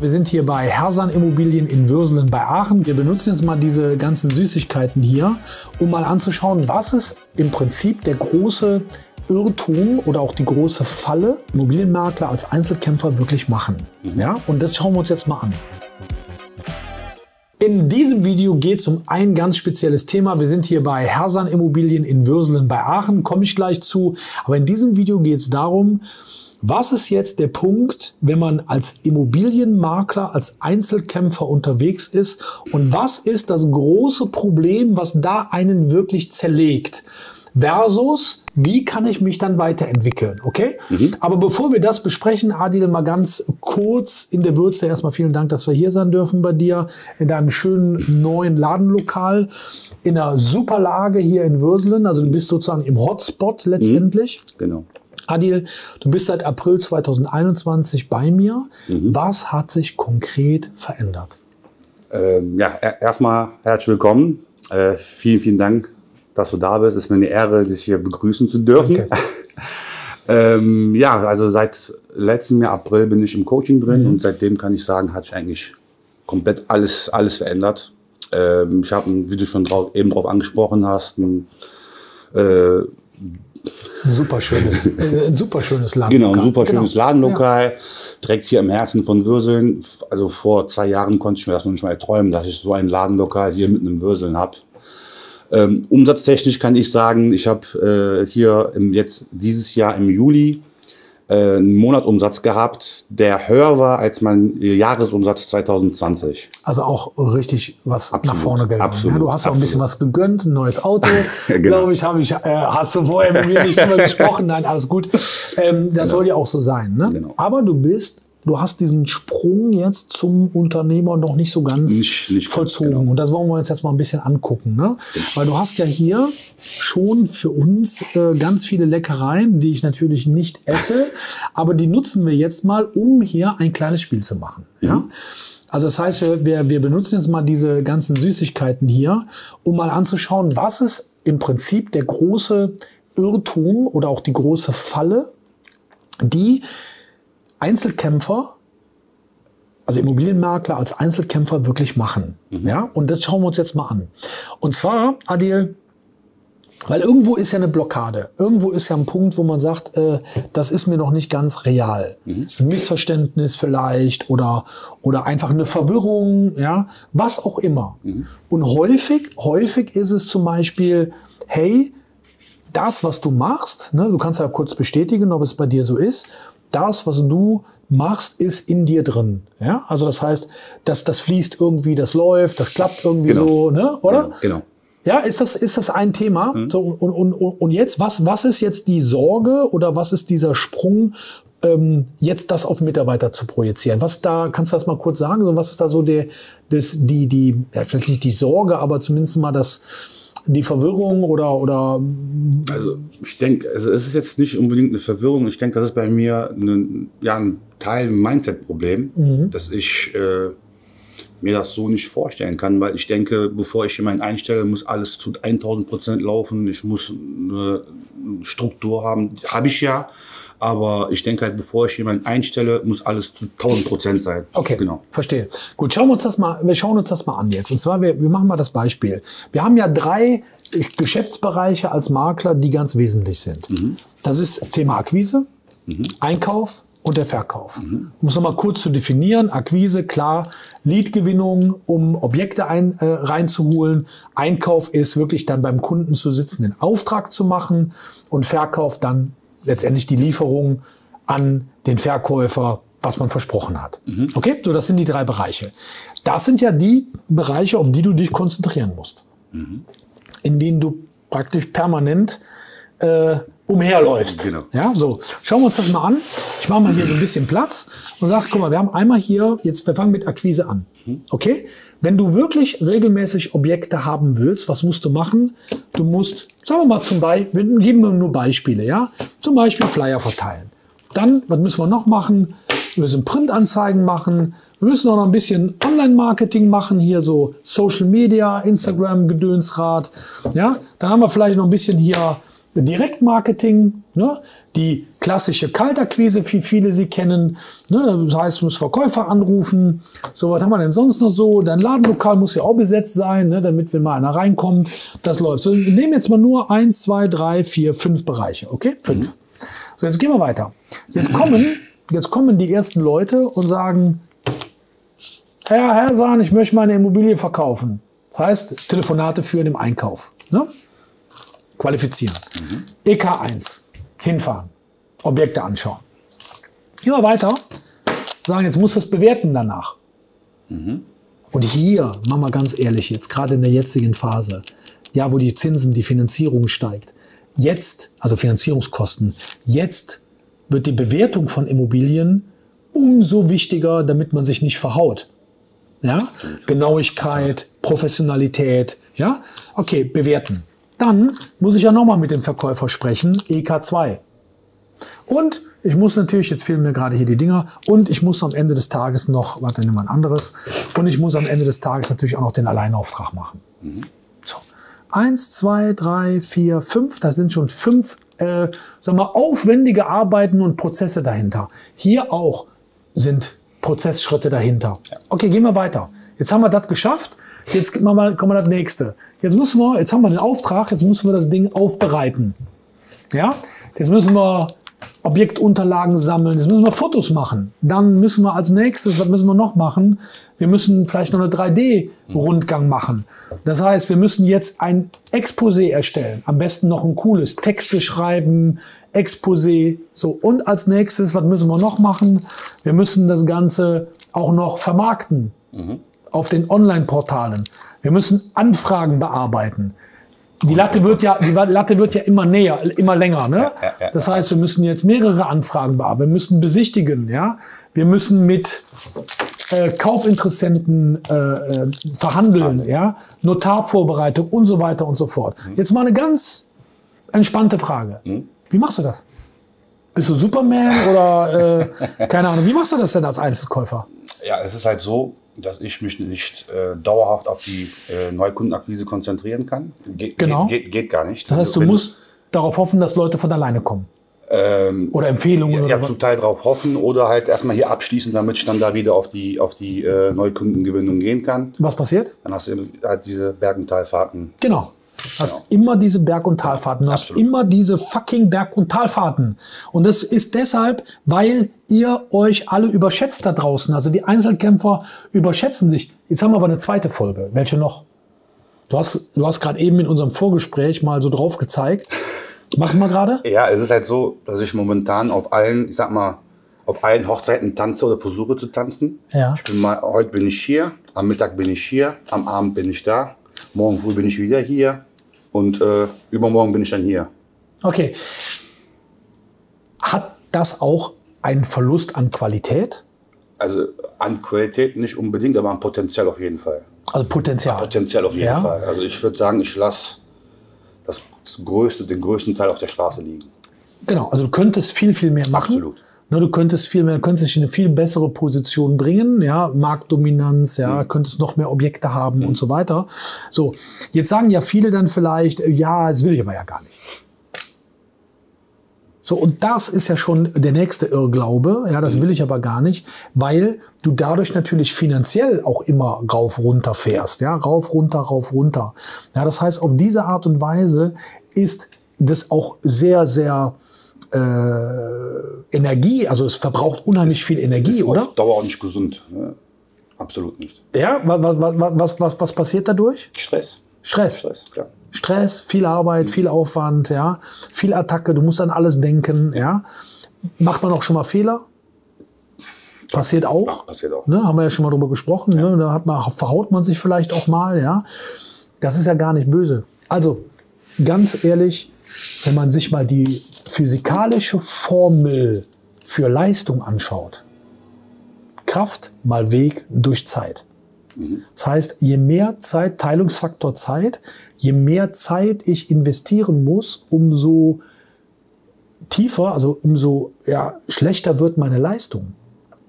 Wir sind hier bei Hersan Immobilien in Würselen bei Aachen. Wir benutzen jetzt mal diese ganzen Süßigkeiten hier, um mal anzuschauen, was ist im Prinzip der große Irrtum oder auch die große Falle Immobilienmakler als Einzelkämpfer wirklich machen. Mhm. Ja? Und das schauen wir uns jetzt mal an. In diesem Video geht es um ein ganz spezielles Thema. Wir sind hier bei Hersan Immobilien in Würselen bei Aachen, komme ich gleich zu. Aber in diesem Video geht es darum, was ist jetzt der Punkt, wenn man als Immobilienmakler, als Einzelkämpfer unterwegs ist? Und was ist das große Problem, was da einen wirklich zerlegt? Versus, wie kann ich mich dann weiterentwickeln? Okay? Mhm. Aber bevor wir das besprechen, Adil, mal ganz kurz in der Würze. Erstmal vielen Dank, dass wir hier sein dürfen bei dir in deinem schönen neuen Ladenlokal in einer super Lage hier in Würselen. Also du bist sozusagen im Hotspot letztendlich. Mhm. Genau. Adil, du bist seit April 2021 bei mir. Mhm. Was hat sich konkret verändert? Ähm, ja, erstmal herzlich willkommen. Äh, vielen, vielen Dank, dass du da bist. Es ist mir eine Ehre, dich hier begrüßen zu dürfen. Okay. ähm, ja, also seit letztem Jahr April bin ich im Coaching drin mhm. und seitdem kann ich sagen, hat sich eigentlich komplett alles, alles verändert. Ähm, ich habe, wie du schon drauf, eben drauf angesprochen hast, ein äh, Super schönes, äh, ein super schönes Ladenlokal. Genau, ein super schönes genau. Ladenlokal. Ja. Direkt hier im Herzen von Würseln. Also vor zwei Jahren konnte ich mir das noch nicht mal träumen, dass ich so ein Ladenlokal hier mitten im Würseln habe. Ähm, umsatztechnisch kann ich sagen, ich habe äh, hier im, jetzt dieses Jahr im Juli äh, einen Monatsumsatz gehabt, der höher war als mein Jahresumsatz 2020. Also auch richtig was absolut, nach vorne gegangen. Absolut, ja, du hast auch ein bisschen was gegönnt, ein neues Auto, genau. glaube ich, habe ich, äh, hast du vorher mit mir nicht drüber gesprochen. Nein, alles gut. Ähm, das genau. soll ja auch so sein. Ne? Genau. Aber du bist du hast diesen Sprung jetzt zum Unternehmer noch nicht so ganz nicht, nicht vollzogen. Genau. Und das wollen wir uns jetzt mal ein bisschen angucken. Ne? Weil du hast ja hier schon für uns äh, ganz viele Leckereien, die ich natürlich nicht esse, aber die nutzen wir jetzt mal, um hier ein kleines Spiel zu machen. Mhm. Ja? Also das heißt, wir, wir, wir benutzen jetzt mal diese ganzen Süßigkeiten hier, um mal anzuschauen, was ist im Prinzip der große Irrtum oder auch die große Falle, die Einzelkämpfer, also Immobilienmakler als Einzelkämpfer wirklich machen. Mhm. Ja, und das schauen wir uns jetzt mal an. Und zwar, Adil, weil irgendwo ist ja eine Blockade. Irgendwo ist ja ein Punkt, wo man sagt, äh, das ist mir noch nicht ganz real. Mhm. Ein Missverständnis vielleicht oder, oder einfach eine Verwirrung, ja, was auch immer. Mhm. Und häufig, häufig ist es zum Beispiel, hey, das, was du machst, ne, du kannst ja kurz bestätigen, ob es bei dir so ist, das, was du machst, ist in dir drin. Ja, also das heißt, dass das fließt irgendwie, das läuft, das klappt irgendwie genau. so, ne, oder? Genau. genau. Ja, ist das, ist das ein Thema? Mhm. So, und, und, und jetzt, was, was ist jetzt die Sorge oder was ist dieser Sprung, ähm, jetzt das auf Mitarbeiter zu projizieren? Was da, kannst du das mal kurz sagen? So, was ist da so der, das, die, die, ja, vielleicht nicht die Sorge, aber zumindest mal das, die Verwirrung oder oder also ich denke also es ist jetzt nicht unbedingt eine Verwirrung ich denke das ist bei mir ein, ja ein Teil Mindset Problem mhm. dass ich äh, mir das so nicht vorstellen kann weil ich denke bevor ich jemanden einstelle muss alles zu 1000 Prozent laufen ich muss eine Struktur haben habe ich ja aber ich denke halt, bevor ich jemanden einstelle, muss alles zu 1000 Prozent sein. Okay, genau. Verstehe. Gut, schauen wir uns das mal, wir schauen uns das mal an jetzt. Und zwar, wir, wir machen mal das Beispiel. Wir haben ja drei Geschäftsbereiche als Makler, die ganz wesentlich sind. Mhm. Das ist Thema Akquise, mhm. Einkauf und der Verkauf. Mhm. Um es nochmal kurz zu definieren, Akquise, klar, Leadgewinnung, um Objekte ein, äh, reinzuholen. Einkauf ist wirklich dann beim Kunden zu sitzen, den Auftrag zu machen und Verkauf dann letztendlich die Lieferung an den Verkäufer, was man versprochen hat. Mhm. Okay, so das sind die drei Bereiche. Das sind ja die Bereiche, auf die du dich konzentrieren musst, mhm. in denen du praktisch permanent äh, umherläufst. Genau. Ja, so. Schauen wir uns das mal an. Ich mache mal hier so ein bisschen Platz und sage, guck mal, wir haben einmal hier, jetzt wir fangen mit Akquise an. Okay? Wenn du wirklich regelmäßig Objekte haben willst, was musst du machen? Du musst, sagen wir mal zum Beispiel, wir geben wir nur Beispiele, ja? Zum Beispiel Flyer verteilen. Dann, was müssen wir noch machen? Wir müssen Printanzeigen machen. Wir müssen auch noch ein bisschen Online-Marketing machen, hier so Social Media, Instagram, Gedönsrad. Ja, dann haben wir vielleicht noch ein bisschen hier Direktmarketing, ne? die klassische Kaltakquise, wie viele sie kennen. Ne? Das heißt, du musst Verkäufer anrufen. So, was haben wir denn sonst noch so? Dein Ladenlokal muss ja auch besetzt sein, ne? damit, wenn mal einer reinkommt, das läuft. So, wir nehmen jetzt mal nur eins, zwei, drei, vier, fünf Bereiche. Okay? Fünf. Mhm. So, jetzt gehen wir weiter. Jetzt kommen, jetzt kommen die ersten Leute und sagen, Herr Herr Sahn, ich möchte meine Immobilie verkaufen. Das heißt, Telefonate führen im Einkauf. Ne? Qualifizieren. Mhm. EK1. Hinfahren. Objekte anschauen. Immer weiter. Sagen, jetzt muss das bewerten danach. Mhm. Und hier, machen wir ganz ehrlich, jetzt gerade in der jetzigen Phase, ja, wo die Zinsen, die Finanzierung steigt, jetzt, also Finanzierungskosten, jetzt wird die Bewertung von Immobilien umso wichtiger, damit man sich nicht verhaut. Ja? Genauigkeit, Professionalität, ja? Okay, bewerten. Dann muss ich ja nochmal mit dem Verkäufer sprechen, EK2. Und ich muss natürlich, jetzt fehlen mir gerade hier die Dinger, und ich muss am Ende des Tages noch, warte, nimm mal ein anderes, und ich muss am Ende des Tages natürlich auch noch den Alleinauftrag machen. Mhm. So. Eins, zwei, drei, vier, fünf, da sind schon fünf, äh, sagen wir, aufwendige Arbeiten und Prozesse dahinter. Hier auch sind Prozessschritte dahinter. Okay, gehen wir weiter. Jetzt haben wir das geschafft. Jetzt machen wir, kommen wir das nächste. Jetzt müssen wir, jetzt haben wir den Auftrag, jetzt müssen wir das Ding aufbereiten. Ja? Jetzt müssen wir Objektunterlagen sammeln, jetzt müssen wir Fotos machen. Dann müssen wir als nächstes, was müssen wir noch machen? Wir müssen vielleicht noch eine 3D-Rundgang machen. Das heißt, wir müssen jetzt ein Exposé erstellen. Am besten noch ein cooles Texte schreiben, Exposé. So. Und als nächstes, was müssen wir noch machen? Wir müssen das Ganze auch noch vermarkten. Mhm auf den Online-Portalen. Wir müssen Anfragen bearbeiten. Die Latte wird ja, die Latte wird ja immer näher, immer länger. Ne? Das heißt, wir müssen jetzt mehrere Anfragen bearbeiten. Wir müssen besichtigen. Ja, wir müssen mit äh, Kaufinteressenten äh, äh, verhandeln. Ja, Notarvorbereitung und so weiter und so fort. Mhm. Jetzt mal eine ganz entspannte Frage. Mhm. Wie machst du das? Bist du Superman oder äh, keine Ahnung? Wie machst du das denn als Einzelkäufer? Ja, es ist halt so dass ich mich nicht äh, dauerhaft auf die äh, Neukundenakquise konzentrieren kann. Ge genau. Geht, geht, geht, gar nicht. Das heißt, du Wenn musst darauf hoffen, dass Leute von alleine kommen. Ähm, oder Empfehlungen? Ja, oder ja zum Teil darauf hoffen oder halt erstmal hier abschließen, damit ich dann da wieder auf die, auf die äh, Neukundengewinnung gehen kann. Was passiert? Dann hast du halt diese Berg- und Genau hast genau. immer diese Berg- und Talfahrten. Du hast immer diese fucking Berg- und Talfahrten. Und das ist deshalb, weil ihr euch alle überschätzt da draußen. Also die Einzelkämpfer überschätzen sich. Jetzt haben wir aber eine zweite Folge. Welche noch? Du hast, du hast gerade eben in unserem Vorgespräch mal so drauf gezeigt. Machen wir gerade? Ja, es ist halt so, dass ich momentan auf allen, ich sag mal, auf allen Hochzeiten tanze oder versuche zu tanzen. Ja. Ich bin mal, heute bin ich hier, am Mittag bin ich hier, am Abend bin ich da, morgen früh bin ich wieder hier, und äh, übermorgen bin ich dann hier. Okay. Hat das auch einen Verlust an Qualität? Also an Qualität nicht unbedingt, aber an Potenzial auf jeden Fall. Also Potenzial. An Potenzial auf jeden ja. Fall. Also ich würde sagen, ich lasse das größte, den größten Teil auf der Straße liegen. Genau, also du könntest viel, viel mehr machen. Absolut. Ne, du könntest viel mehr, könntest dich in eine viel bessere Position bringen, ja, Marktdominanz, ja, mhm. könntest noch mehr Objekte haben mhm. und so weiter. So, jetzt sagen ja viele dann vielleicht, äh, ja, das will ich aber ja gar nicht. So, und das ist ja schon der nächste Irrglaube. Ja, das mhm. will ich aber gar nicht, weil du dadurch natürlich finanziell auch immer rauf runter fährst. Ja, rauf runter, rauf runter. Ja, das heißt, auf diese Art und Weise ist das auch sehr, sehr äh, Energie, also es verbraucht unheimlich ist, viel Energie, ist oder? Auf Dauer nicht gesund. Ne? Absolut nicht. Ja, was, was, was, was passiert dadurch? Stress. Stress. Stress, klar. Stress, viel Arbeit, mhm. viel Aufwand, ja, viel Attacke, du musst an alles denken, ja. Macht man auch schon mal Fehler? Passiert auch. Ja, passiert auch. Ne, haben wir ja schon mal drüber gesprochen. Ja. Ne, da hat man, verhaut man sich vielleicht auch mal, ja. Das ist ja gar nicht böse. Also, ganz ehrlich, wenn man sich mal die physikalische Formel für Leistung anschaut, Kraft mal Weg durch Zeit. Das heißt, je mehr Zeit, Teilungsfaktor Zeit, je mehr Zeit ich investieren muss, umso tiefer, also umso ja, schlechter wird meine Leistung.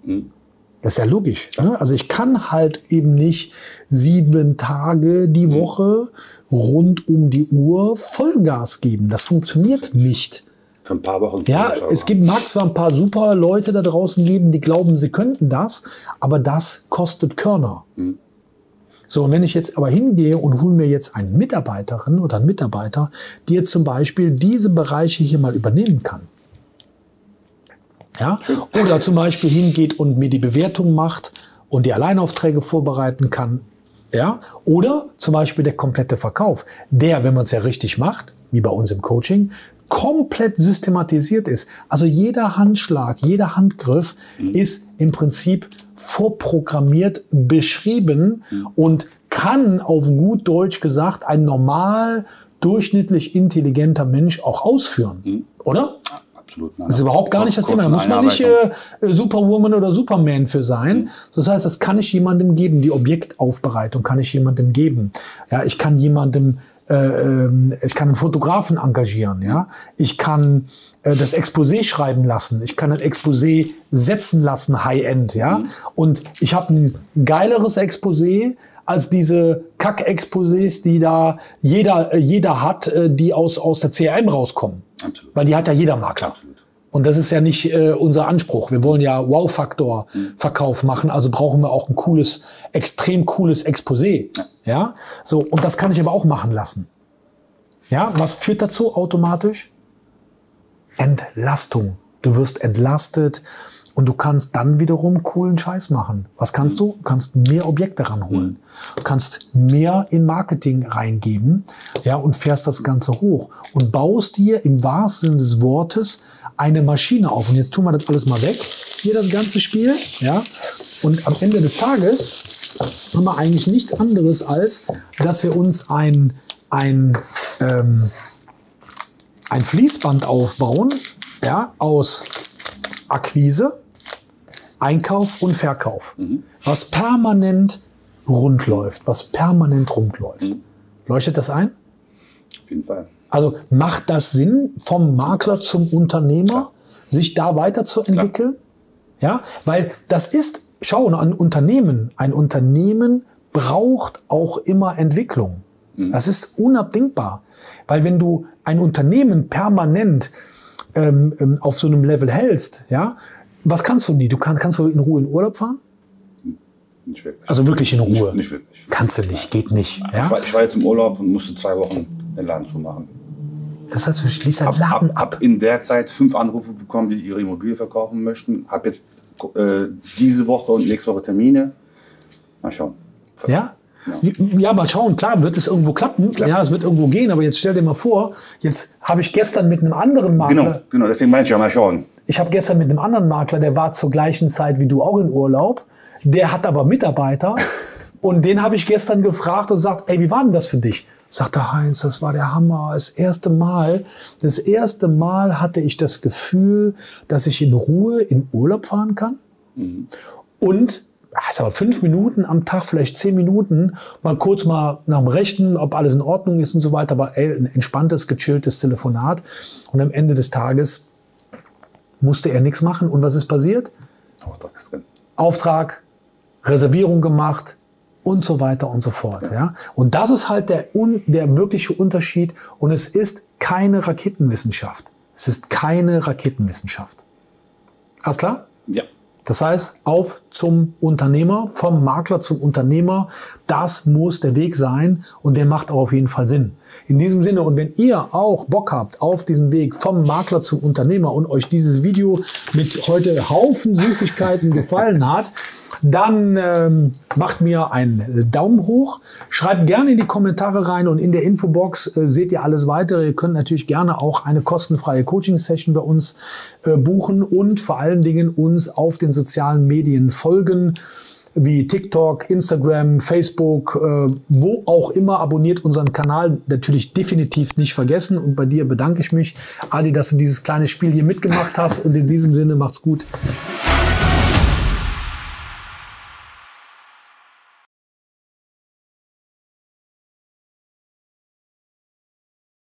Mhm. Das ist ja logisch. Ne? Also ich kann halt eben nicht sieben Tage die mhm. Woche rund um die Uhr Vollgas geben. Das funktioniert nicht. Für ein paar Wochen. Ja, es gibt, mag zwar ein paar super Leute da draußen geben, die glauben, sie könnten das, aber das kostet Körner. Mhm. So, und wenn ich jetzt aber hingehe und hole mir jetzt eine Mitarbeiterin oder einen Mitarbeiter, die jetzt zum Beispiel diese Bereiche hier mal übernehmen kann, ja? Oder zum Beispiel hingeht und mir die Bewertung macht und die Alleinaufträge vorbereiten kann. Ja? Oder zum Beispiel der komplette Verkauf, der, wenn man es ja richtig macht, wie bei uns im Coaching, komplett systematisiert ist. Also jeder Handschlag, jeder Handgriff mhm. ist im Prinzip vorprogrammiert beschrieben mhm. und kann auf gut Deutsch gesagt ein normal, durchschnittlich intelligenter Mensch auch ausführen. Mhm. Oder? Absolut. Nein. Das ist überhaupt gar nicht das Thema. Da muss man nicht äh, Superwoman oder Superman für sein. Mhm. Das heißt, das kann ich jemandem geben. Die Objektaufbereitung kann ich jemandem geben. Ja, ich kann jemandem äh, ähm, ich kann einen Fotografen engagieren, ja. Ich kann äh, das Exposé schreiben lassen. Ich kann ein Exposé setzen lassen, High-End, ja. Mhm. Und ich habe ein geileres Exposé als diese Kack-Exposés, die da jeder, äh, jeder hat, äh, die aus, aus der CRM rauskommen. Absolut. Weil die hat ja jeder Makler. Absolut. Und das ist ja nicht äh, unser Anspruch. Wir wollen ja Wow-Faktor-Verkauf machen, also brauchen wir auch ein cooles, extrem cooles Exposé. Ja. ja. So, und das kann ich aber auch machen lassen. Ja, was führt dazu automatisch? Entlastung. Du wirst entlastet und du kannst dann wiederum coolen Scheiß machen. Was kannst du? Du kannst mehr Objekte ranholen. Du kannst mehr in Marketing reingeben, ja, und fährst das Ganze hoch und baust dir im wahrsten Sinne des Wortes eine Maschine auf. Und jetzt tun wir das alles mal weg, hier das ganze Spiel, ja. Und am Ende des Tages haben wir eigentlich nichts anderes als, dass wir uns ein, ein, ähm, ein Fließband aufbauen, ja, aus Akquise, Einkauf und Verkauf, mhm. was permanent rund läuft, was permanent rund läuft. Mhm. Leuchtet das ein? Auf jeden Fall. Also macht das Sinn, vom Makler zum Unternehmer, Klar. sich da weiterzuentwickeln? Klar. Ja, weil das ist, schau, ein Unternehmen, ein Unternehmen braucht auch immer Entwicklung. Mhm. Das ist unabdingbar. Weil wenn du ein Unternehmen permanent ähm, ähm auf so einem Level hältst, ja, was kannst du nie? Du kannst, kannst du in Ruhe in Urlaub fahren? Nicht wirklich. Also wirklich in Ruhe? Nicht, nicht wirklich. Kannst du nicht, geht nicht. Ja? Ich, war, ich, war, jetzt im Urlaub und musste zwei Wochen den Laden zumachen. Das heißt, du schließt deinen Laden ab? Hab in der Zeit fünf Anrufe bekommen, die ihre Immobilie verkaufen möchten. Hab jetzt äh, diese Woche und nächste Woche Termine. Mal schauen. Ja? Ja. ja, mal schauen, klar, wird es irgendwo klappen. Klar. Ja, es wird irgendwo gehen, aber jetzt stell dir mal vor, jetzt habe ich gestern mit einem anderen Makler. Genau, genau, deswegen meine ich ja mal schauen. Ich habe gestern mit einem anderen Makler, der war zur gleichen Zeit wie du auch in Urlaub. Der hat aber Mitarbeiter. und den habe ich gestern gefragt und sagt, ey, wie war denn das für dich? Sagte Heinz, das war der Hammer. Das erste Mal, das erste Mal hatte ich das Gefühl, dass ich in Ruhe in Urlaub fahren kann. Mhm. Und aber fünf Minuten am Tag, vielleicht zehn Minuten, mal kurz mal nach dem Rechten, ob alles in Ordnung ist und so weiter, aber ey, ein entspanntes, gechilltes Telefonat. Und am Ende des Tages musste er nichts machen. Und was ist passiert? Auftrag ist drin. Auftrag, Reservierung gemacht und so weiter und so fort. Ja. ja? Und das ist halt der, der wirkliche Unterschied. Und es ist keine Raketenwissenschaft. Es ist keine Raketenwissenschaft. Alles klar? Ja. Das heißt, auf zum Unternehmer, vom Makler zum Unternehmer, das muss der Weg sein und der macht auch auf jeden Fall Sinn. In diesem Sinne, und wenn ihr auch Bock habt auf diesen Weg vom Makler zum Unternehmer und euch dieses Video mit heute Haufen Süßigkeiten gefallen hat, dann ähm, macht mir einen Daumen hoch, schreibt gerne in die Kommentare rein und in der Infobox äh, seht ihr alles weitere. Ihr könnt natürlich gerne auch eine kostenfreie Coaching-Session bei uns äh, buchen und vor allen Dingen uns auf den sozialen Medien folgen wie TikTok, Instagram, Facebook, äh, wo auch immer. Abonniert unseren Kanal natürlich definitiv nicht vergessen. Und bei dir bedanke ich mich, Adi, dass du dieses kleine Spiel hier mitgemacht hast. Und in diesem Sinne macht's gut.